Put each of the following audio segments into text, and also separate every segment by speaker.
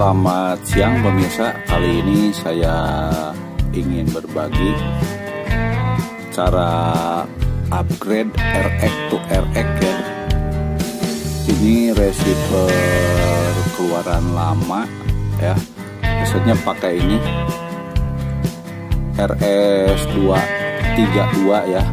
Speaker 1: Selamat siang pemirsa. Kali ini saya ingin berbagi cara upgrade RX to RX ya. Ini receiver keluaran lama ya. Maksudnya pakai ini RS 232 ya.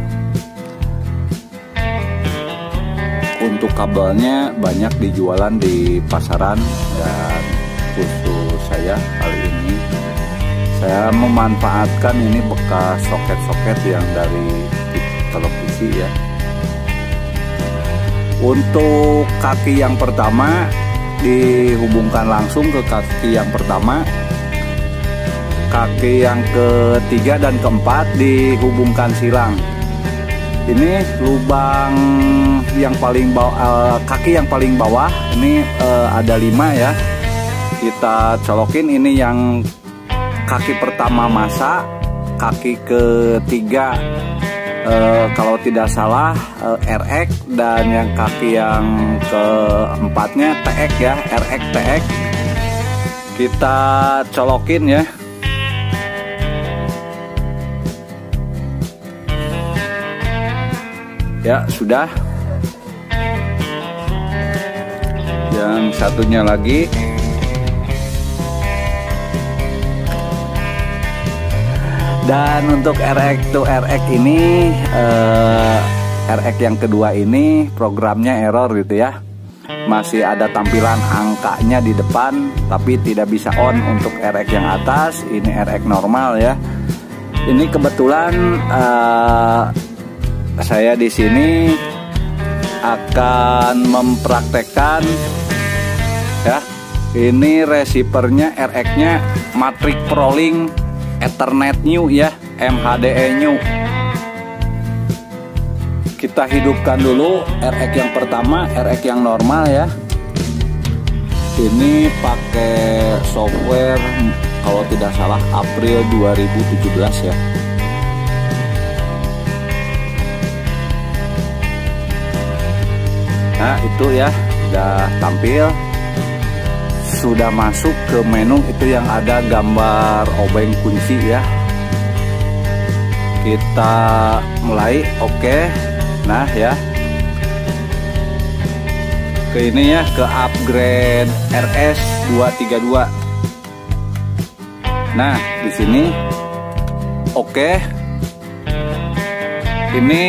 Speaker 1: Untuk kabelnya banyak dijualan di pasaran dan khusus saya kali ini. Saya memanfaatkan ini bekas soket-soket yang dari televisi ya. Untuk kaki yang pertama dihubungkan langsung ke kaki yang pertama. Kaki yang ketiga dan keempat dihubungkan silang. Ini lubang yang paling bawah uh, kaki yang paling bawah ini uh, ada lima ya kita colokin ini yang kaki pertama masa kaki ketiga e, kalau tidak salah e, RX dan yang kaki yang keempatnya TX ya RX TX kita colokin ya. Ya sudah. Yang satunya lagi Dan untuk RX to RX ini uh, eh, RX yang kedua ini programnya error gitu ya. Masih ada tampilan angkanya di depan tapi tidak bisa on untuk RX yang atas. Ini RX normal ya. Ini kebetulan uh, saya di sini akan mempraktekkan ya. Ini receivernya RX-nya matrix prolink Ethernet New ya MHDE New. Kita hidupkan dulu RX yang pertama RX yang normal ya. Ini pakai software kalau tidak salah April 2017 ya. Nah itu ya udah tampil sudah masuk ke menu itu yang ada gambar obeng kunci ya kita mulai oke okay. nah ya ke ini ya ke upgrade RS 232 nah di sini oke okay. ini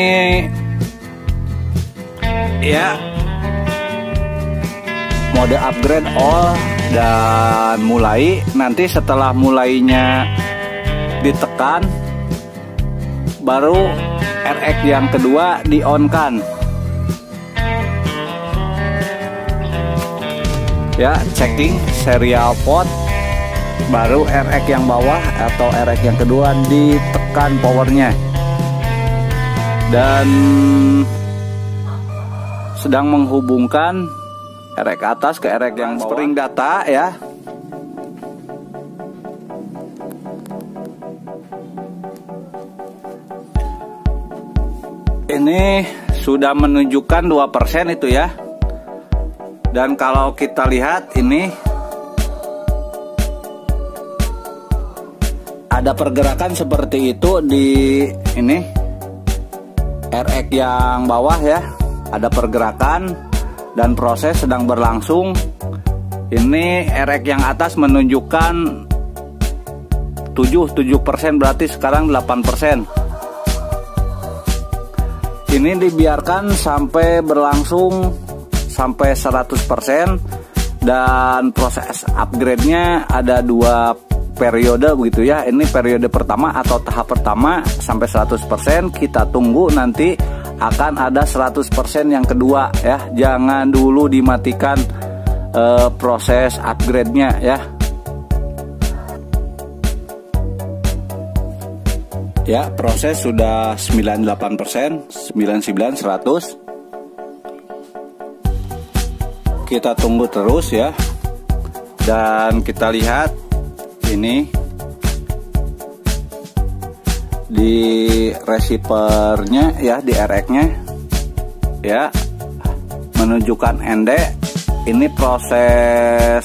Speaker 1: ya mode upgrade all dan mulai nanti setelah mulainya ditekan baru RX yang kedua di on kan ya checking serial port baru RX yang bawah atau RX yang kedua ditekan powernya. Dan sedang menghubungkan erek atas ke erek yang spring data ya. Ini sudah menunjukkan 2% itu ya. Dan kalau kita lihat ini ada pergerakan seperti itu di ini RX yang bawah ya. Ada pergerakan dan proses sedang berlangsung. Ini erek yang atas menunjukkan 7 7% berarti sekarang 8%. Ini dibiarkan sampai berlangsung sampai 100% dan proses upgrade-nya ada dua periode begitu ya. Ini periode pertama atau tahap pertama sampai 100%. Kita tunggu nanti akan ada 100% yang kedua ya jangan dulu dimatikan uh, proses upgrade-nya ya ya proses sudah 98% 99 100 kita tunggu terus ya dan kita lihat ini di receivernya ya di RX-nya ya menunjukkan ND ini proses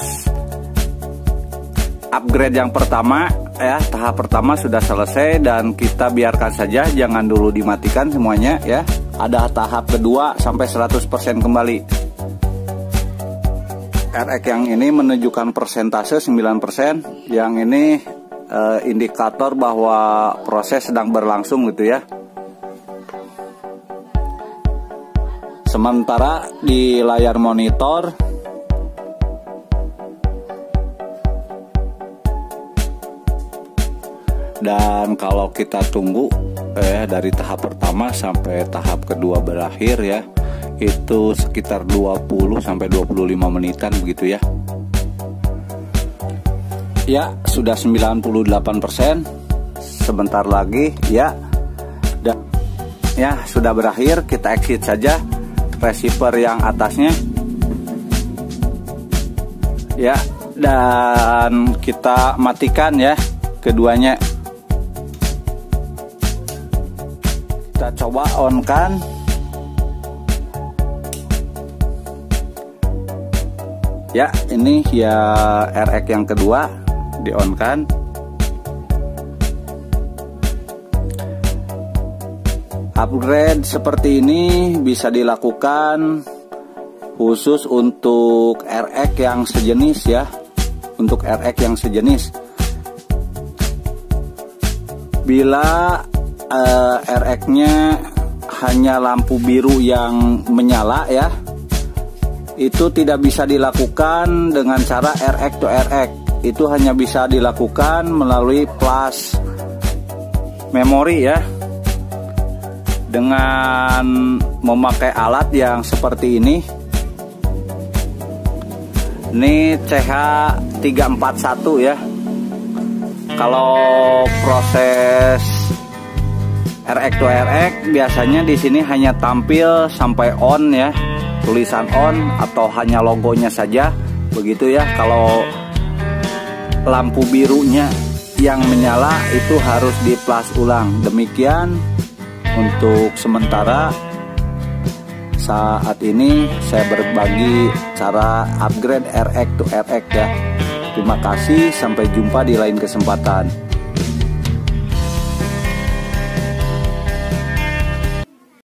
Speaker 1: upgrade yang pertama ya tahap pertama sudah selesai dan kita biarkan saja jangan dulu dimatikan semuanya ya. Ada tahap kedua sampai 100% kembali RX yang ini menunjukkan persentase 9% yang ini eh, indikator bahwa proses sedang berlangsung gitu ya. Sementara di layar monitor dan kalau kita tunggu eh dari tahap pertama sampai tahap kedua berakhir ya itu sekitar 20 sampai 25 menitan begitu ya. Ya sudah 98% sebentar lagi ya. Dan ya sudah berakhir kita exit saja receiver yang atasnya. Ya dan kita matikan ya keduanya. Kita coba on kan ya ini ya RX yang kedua di on kan upgrade seperti ini bisa dilakukan khusus untuk RX yang sejenis ya. Untuk RX yang sejenis. Bila uh, eh, RX-nya hanya lampu biru yang menyala ya itu tidak bisa dilakukan dengan cara RX to RX itu hanya bisa dilakukan melalui plus memori ya. Dengan memakai alat yang seperti ini. Ini CH341 ya. Kalau proses RX to RX biasanya di sini hanya tampil sampai on ya tulisan on atau hanya logonya saja begitu ya. Kalau lampu birunya yang menyala itu harus di plus ulang. Demikian untuk sementara. Saat ini saya berbagi cara upgrade RX to RX ya. Terima kasih sampai jumpa di lain kesempatan